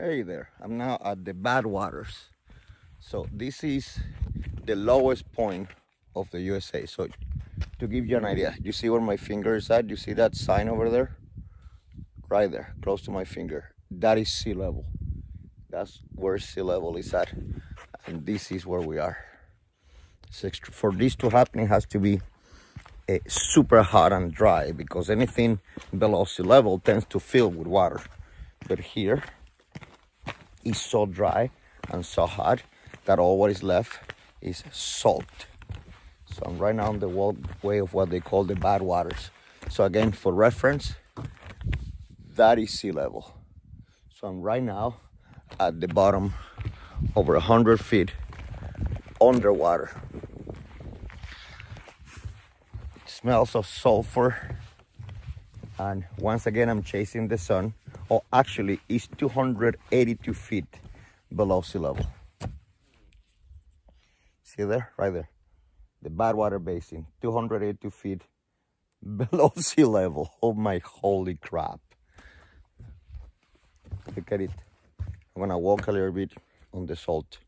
Hey there, I'm now at the Badwaters. So this is the lowest point of the USA. So to give you an idea, you see where my finger is at? You see that sign over there? Right there, close to my finger. That is sea level. That's where sea level is at. And this is where we are. For this to happen, it has to be uh, super hot and dry because anything below sea level tends to fill with water. But here, is so dry and so hot that all what is left is salt. So I'm right now on the way of what they call the bad waters. So again, for reference, that is sea level. So I'm right now at the bottom, over a hundred feet underwater. It smells of sulfur. And once again, I'm chasing the sun or actually is 282 feet below sea level. See there, right there. The Badwater Basin, 282 feet below sea level. Oh my holy crap. Look at it. I'm gonna walk a little bit on the salt.